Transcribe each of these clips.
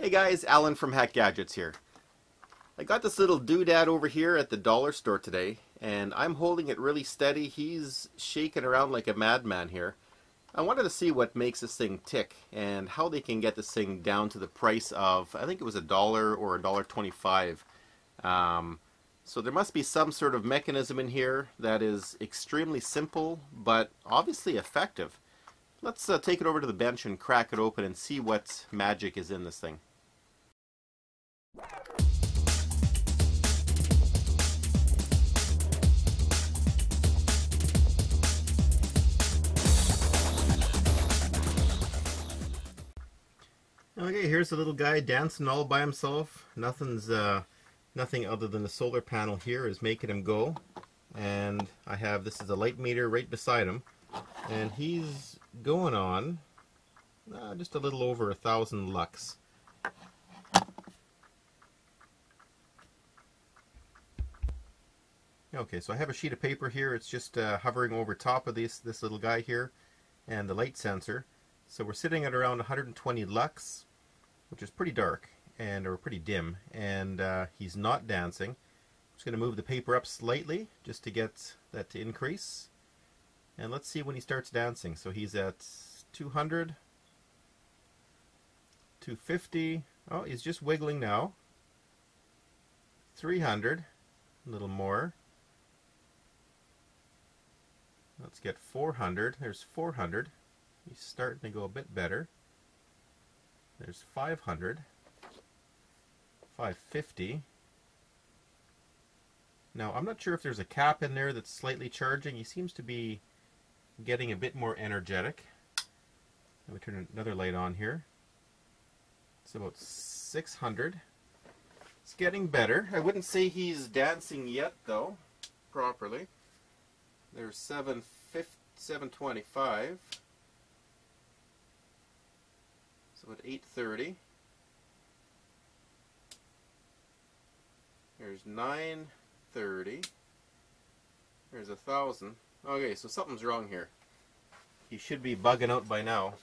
Hey guys, Alan from Hacked Gadgets here. I got this little doodad over here at the dollar store today, and I'm holding it really steady. He's shaking around like a madman here. I wanted to see what makes this thing tick and how they can get this thing down to the price of, I think it was a dollar or a dollar twenty-five. Um, so there must be some sort of mechanism in here that is extremely simple, but obviously effective. Let's uh, take it over to the bench and crack it open and see what magic is in this thing. Okay, here's the little guy dancing all by himself. Nothing's, uh, nothing other than the solar panel here is making him go. And I have, this is a light meter right beside him. And he's going on uh, just a little over a thousand lux. Okay, so I have a sheet of paper here. It's just uh, hovering over top of this, this little guy here and the light sensor. So we're sitting at around 120 lux, which is pretty dark and or pretty dim, and uh, he's not dancing. I'm just going to move the paper up slightly just to get that to increase. And let's see when he starts dancing. So he's at 200, 250. Oh, he's just wiggling now. 300, a little more. Let's get 400. There's 400. He's starting to go a bit better. There's 500. 550. Now, I'm not sure if there's a cap in there that's slightly charging. He seems to be getting a bit more energetic. Let me turn another light on here. It's about 600. It's getting better. I wouldn't say he's dancing yet, though, properly. There's 725. So at 830. There's 930. There's a thousand. Okay, so something's wrong here. He should be bugging out by now.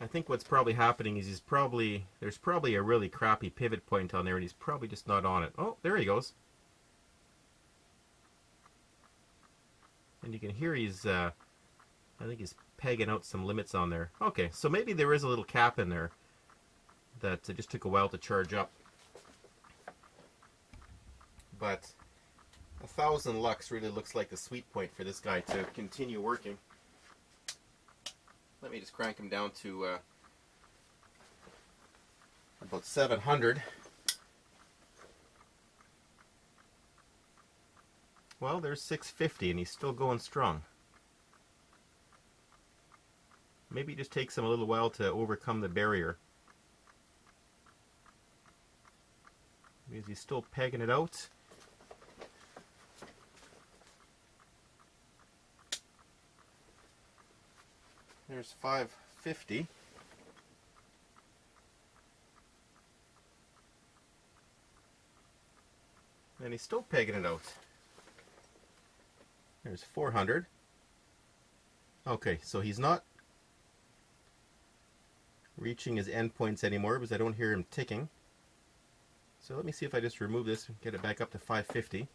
I think what's probably happening is he's probably there's probably a really crappy pivot point on there and he's probably just not on it. Oh, there he goes. And you can hear he's uh, I think he's pegging out some limits on there. Okay, so maybe there is a little cap in there that just took a while to charge up. But a thousand lux really looks like the sweet point for this guy to continue working. Let me just crank him down to uh, about 700. Well, there's 650 and he's still going strong. Maybe it just takes him a little while to overcome the barrier. Because he's still pegging it out. There's 550. And he's still pegging it out. There's 400. Okay, so he's not reaching his endpoints anymore because I don't hear him ticking. So let me see if I just remove this and get it back up to 550.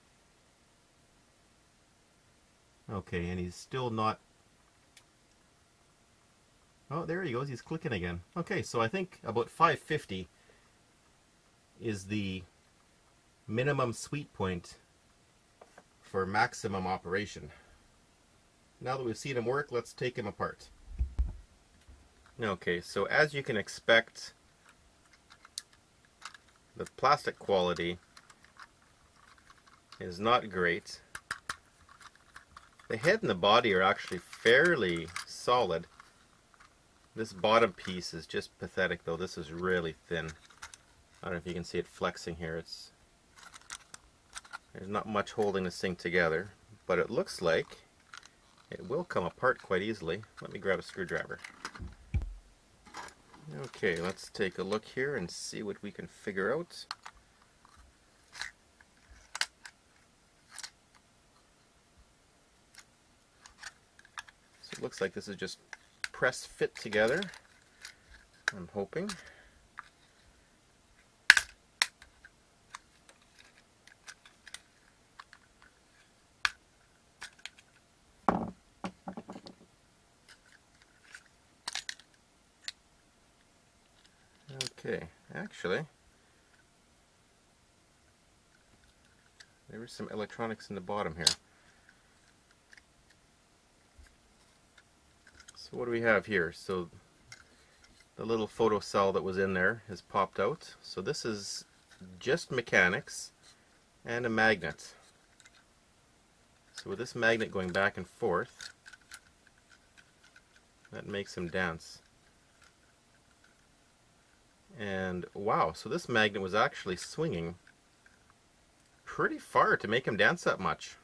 Okay, and he's still not... Oh, there he goes. He's clicking again. Okay, so I think about 550 is the minimum sweet point for maximum operation. Now that we've seen him work, let's take him apart. Okay, so as you can expect, the plastic quality is not great. The head and the body are actually fairly solid. This bottom piece is just pathetic though. This is really thin. I don't know if you can see it flexing here. It's There's not much holding this thing together, but it looks like it will come apart quite easily. Let me grab a screwdriver. Okay, let's take a look here and see what we can figure out. So it looks like this is just press fit together. I'm hoping. Okay, actually, there is some electronics in the bottom here. What do we have here? So the little photo cell that was in there has popped out. So this is just mechanics and a magnet. So with this magnet going back and forth, that makes him dance. And wow, so this magnet was actually swinging pretty far to make him dance that much.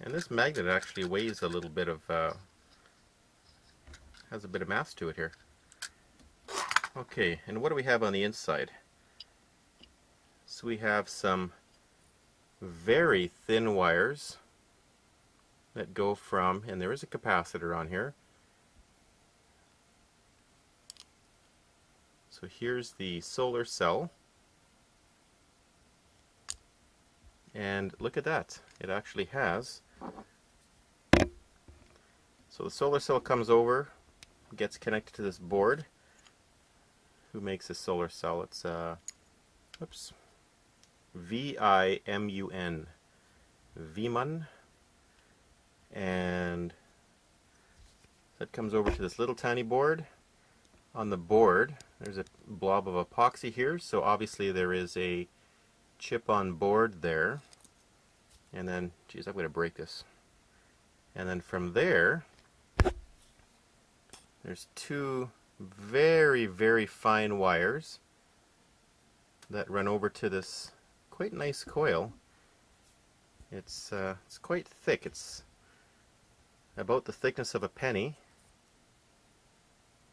And this magnet actually weighs a little bit of, uh, has a bit of mass to it here. Okay, and what do we have on the inside? So we have some very thin wires that go from, and there is a capacitor on here. So here's the solar cell. And look at that. It actually has. So the solar cell comes over, gets connected to this board. Who makes a solar cell? It's, uh, oops, V-I-M-U-N. Vimun. And that comes over to this little tiny board. On the board, there's a blob of epoxy here, so obviously there is a chip on board there. And then, geez, I'm going to break this. And then from there, there's two very, very fine wires that run over to this quite nice coil. It's, uh, it's quite thick. It's about the thickness of a penny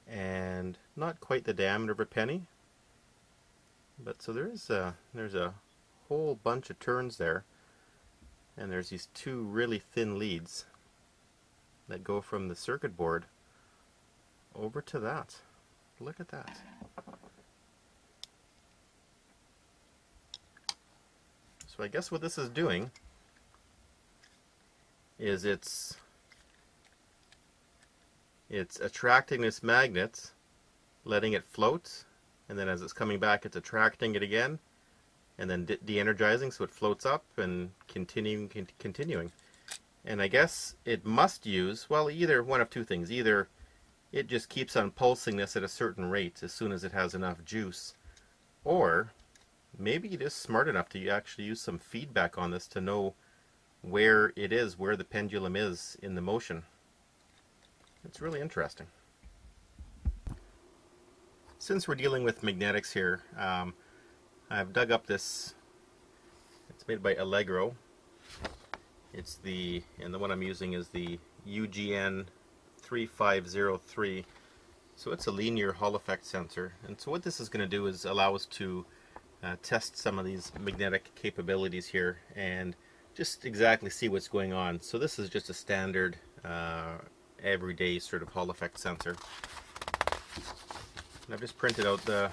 and not quite the diameter of a penny. But so there is a, there's a whole bunch of turns there and there's these two really thin leads that go from the circuit board over to that. Look at that. So I guess what this is doing is it's it's attracting this magnet, letting it float, and then as it's coming back it's attracting it again, and then de-energizing so it floats up and continuing continuing. And I guess it must use, well, either one of two things. Either it just keeps on pulsing this at a certain rate as soon as it has enough juice. Or maybe it is smart enough to actually use some feedback on this to know where it is, where the pendulum is in the motion. It's really interesting. Since we're dealing with magnetics here, um, I've dug up this, it's made by Allegro. It's the, and the one I'm using is the UGN 3503. So it's a linear Hall effect sensor. And so what this is going to do is allow us to uh, test some of these magnetic capabilities here and just exactly see what's going on. So this is just a standard uh, everyday sort of Hall effect sensor. And I've just printed out the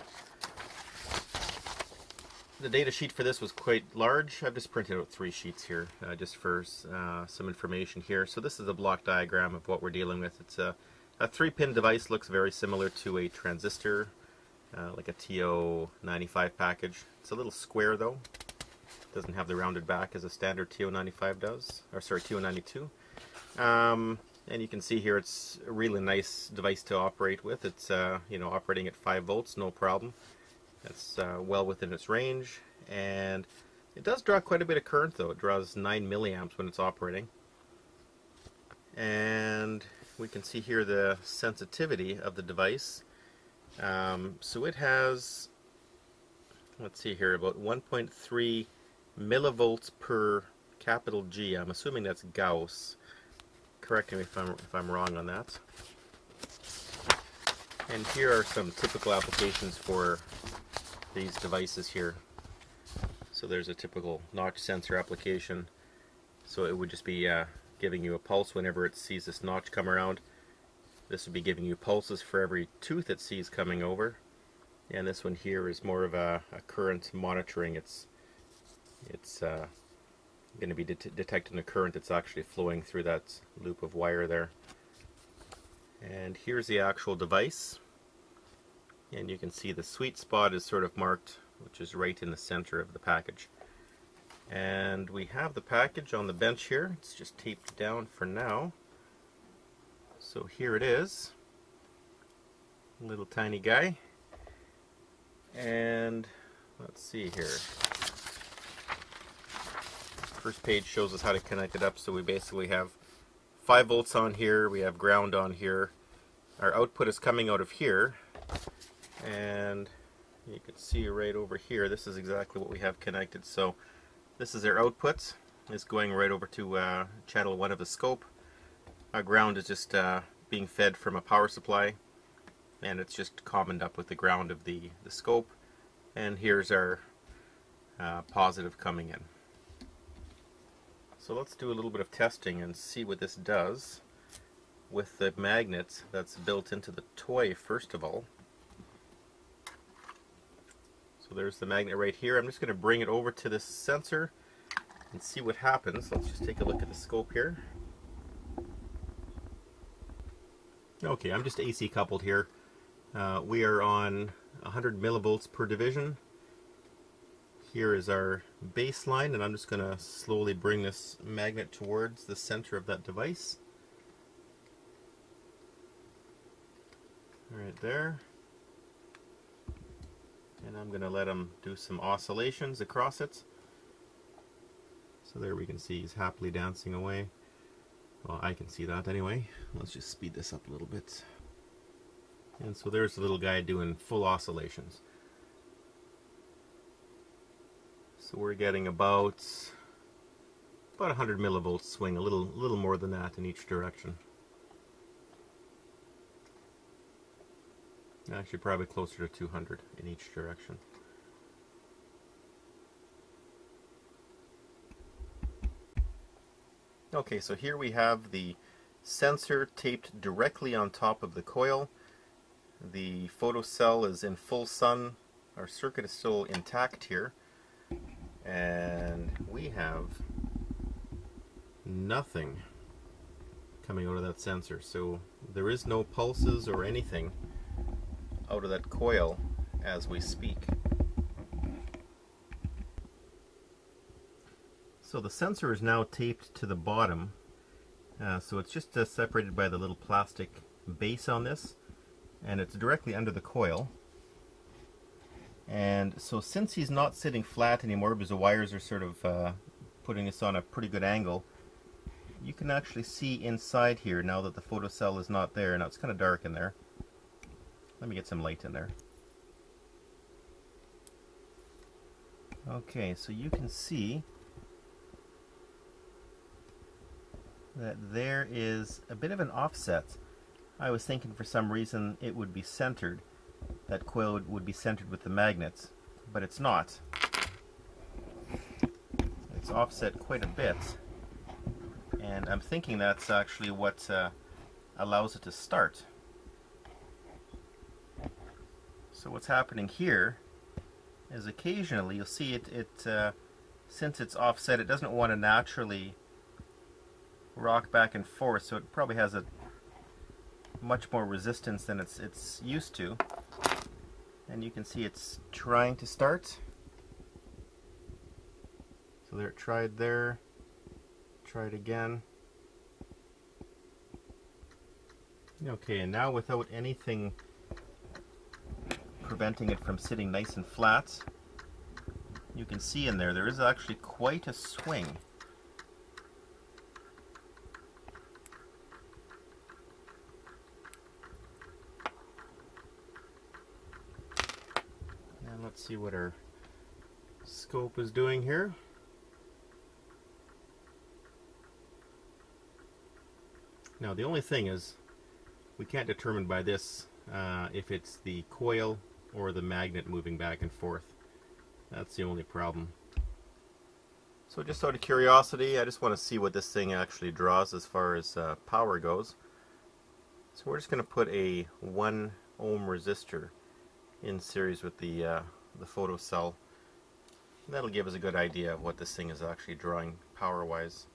the data sheet for this was quite large. I've just printed out three sheets here uh, just for uh, some information here. So this is a block diagram of what we're dealing with. It's a, a three-pin device, looks very similar to a transistor, uh, like a TO95 package. It's a little square though. Doesn't have the rounded back as a standard TO95 does, or sorry, TO92. Um, and you can see here it's a really nice device to operate with. It's uh, you know operating at 5 volts, no problem. That's uh, well within its range, and it does draw quite a bit of current though. It draws 9 milliamps when it's operating. And we can see here the sensitivity of the device. Um, so it has, let's see here, about 1.3 millivolts per capital G. I'm assuming that's Gauss. Correct me if I'm, if I'm wrong on that. And here are some typical applications for these devices here. So there's a typical notch sensor application. So it would just be uh, giving you a pulse whenever it sees this notch come around. This would be giving you pulses for every tooth it sees coming over. And this one here is more of a, a current monitoring. It's it's uh, going to be det detecting the current that's actually flowing through that loop of wire there. And here's the actual device. And you can see the sweet spot is sort of marked, which is right in the center of the package. And we have the package on the bench here. It's just taped down for now. So here it is. Little tiny guy. And let's see here. First page shows us how to connect it up. So we basically have 5 volts on here. We have ground on here. Our output is coming out of here. And you can see right over here, this is exactly what we have connected. So this is our outputs It's going right over to uh, channel 1 of the scope. Our ground is just uh, being fed from a power supply and it's just commoned up with the ground of the, the scope. And here's our uh, positive coming in. So let's do a little bit of testing and see what this does with the magnets that's built into the toy first of all. So there's the magnet right here. I'm just going to bring it over to this sensor and see what happens. Let's just take a look at the scope here. Okay, I'm just AC coupled here. Uh, we are on 100 millivolts per division. Here is our baseline, and I'm just going to slowly bring this magnet towards the center of that device. Right there and I'm going to let him do some oscillations across it. So there we can see he's happily dancing away. Well, I can see that anyway. Let's just speed this up a little bit. And so there's the little guy doing full oscillations. So we're getting about about 100 millivolts swing, a little little more than that in each direction. Actually, probably closer to 200 in each direction. Okay, so here we have the sensor taped directly on top of the coil. The photocell is in full sun. Our circuit is still intact here. And we have nothing coming out of that sensor. So there is no pulses or anything out of that coil as we speak. So the sensor is now taped to the bottom, uh, so it's just uh, separated by the little plastic base on this, and it's directly under the coil. And so since he's not sitting flat anymore, because the wires are sort of uh, putting us on a pretty good angle, you can actually see inside here now that the photocell is not there. Now it's kind of dark in there. Let me get some light in there. Okay, so you can see that there is a bit of an offset. I was thinking for some reason it would be centered, that coil would, be centered with the magnets, but it's not. It's offset quite a bit, and I'm thinking that's actually what uh, allows it to start. So what's happening here is occasionally you'll see it, it uh, since it's offset, it doesn't want to naturally rock back and forth, so it probably has a much more resistance than it's, it's used to. And you can see it's trying to start. So there it tried there. It again. Okay, and now without anything preventing it from sitting nice and flat. You can see in there, there is actually quite a swing. And let's see what our scope is doing here. Now the only thing is, we can't determine by this uh, if it's the coil or the magnet moving back and forth. That's the only problem. So just out of curiosity, I just want to see what this thing actually draws as far as uh, power goes. So we're just going to put a 1 ohm resistor in series with the, uh, the photocell. That'll give us a good idea of what this thing is actually drawing power-wise.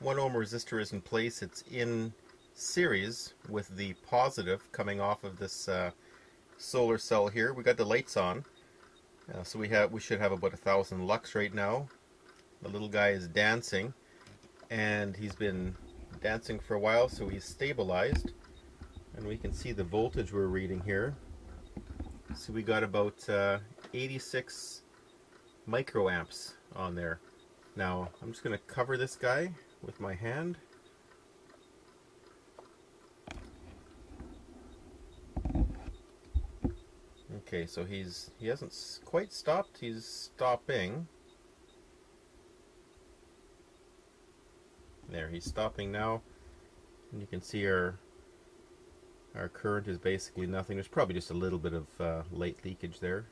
1 ohm resistor is in place. It's in series with the positive coming off of this uh, solar cell here. We got the lights on, uh, so we have we should have about a thousand lux right now. The little guy is dancing, and he's been dancing for a while, so he's stabilized, and we can see the voltage we're reading here. So we got about uh, 86 microamps on there. Now I'm just going to cover this guy with my hand. Okay, so he's he hasn't quite stopped. He's stopping. There, he's stopping now. And you can see our our current is basically nothing. There's probably just a little bit of uh, light leakage there.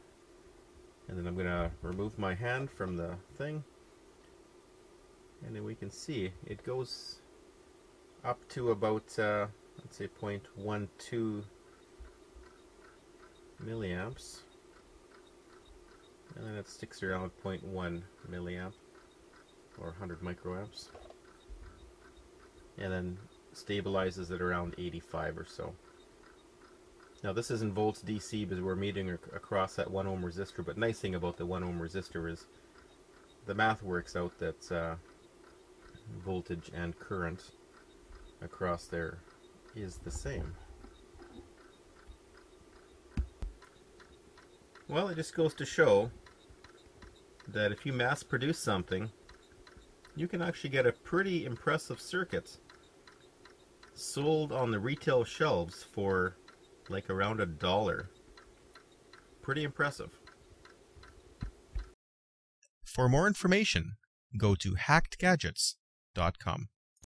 And then I'm going to remove my hand from the thing. And then we can see it goes up to about, uh, let's say 0.12 milliamps. And then it sticks around 0.1 milliamp or 100 microamps. And then stabilizes at around 85 or so. Now this isn't volts DC because we're meeting across that 1 ohm resistor, but nice thing about the 1 ohm resistor is the math works out that uh, voltage and current across there is the same. Well, it just goes to show that if you mass produce something, you can actually get a pretty impressive circuit sold on the retail shelves for like around a dollar. Pretty impressive. For more information, go to hackedgadgets.com.